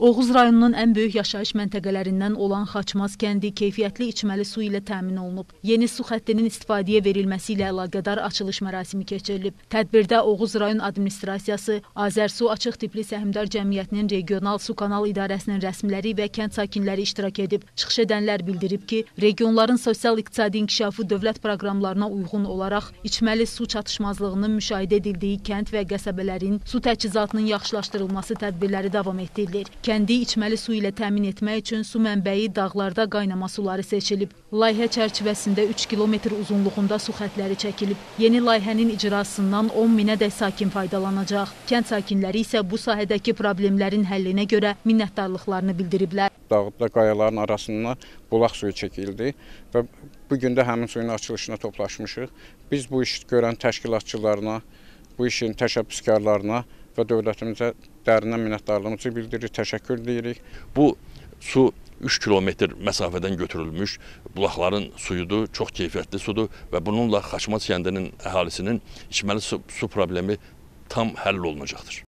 Oğuz rayonunun ən böyük yaşayış məntəqələrindən olan Xaçmaz kəndi keyfiyyətli içməli su ilə təmin olunub. Yeni su xəttinin istifadəyə verilməsi ilə əlaqədar açılış mərasimi keçirilib. Tədbirdə Oğuz rayon administrasiyası, Azərsu Açıq Tipli Səhmdar Cəmiyyətinin regional su kanal idarəsinin rəsmiləri və kənd sakinləri iştirak edib. Çıxış edənlər bildirib ki, regionların sosial-iqtisadi inkişafı dövlət proqramlarına uyğun olaraq içməli su çatışmazlığının müşahidə edildiyi kənd və qəsəbələrin su təchizatının yaxşılaşdırılması tədbirləri davam etdirilir. Kəndi içməli su ilə təmin etmək üçün su mənbəyi dağlarda qaynama suları seçilib. Layihə çərçivəsində 3 kilometr uzunluğunda su xətləri çəkilib. Yeni layihənin icrasından 10 minədək sakin faydalanacaq. Kənd sakinləri isə bu sahədəki problemlərin həllinə görə minnətdarlıqlarını bildiriblər. Dağda qayaların arasından bulaq suyu çəkildi və bu gün də həmin suyun açılışına toplaşmışıq. Biz bu iş görən təşkilatçılarına, bu işin təşəbbüskarlarına və dövlətimizə dərindən minnətdarlığımızı bildiririk, təşəkkür edirik. Bu su 3 kilometr məsafədən götürülmüş bulaqların suyudur, çox keyfiyyətli sudur və bununla Xaçmaz kəndinin əhalisinin içməli su, su problemi tam həll olunacaqdır.